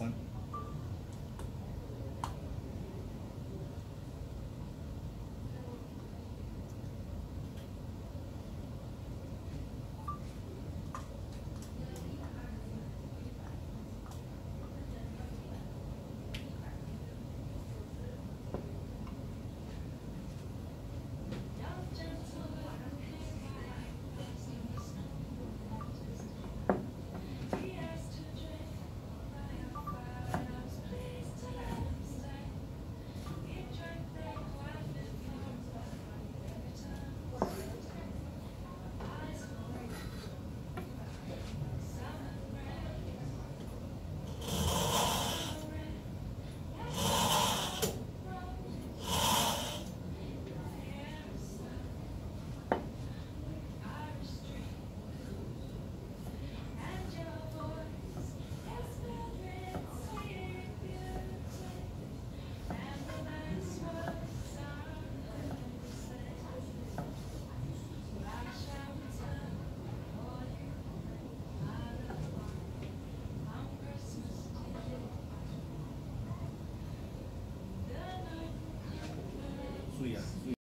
Excellent. 对呀。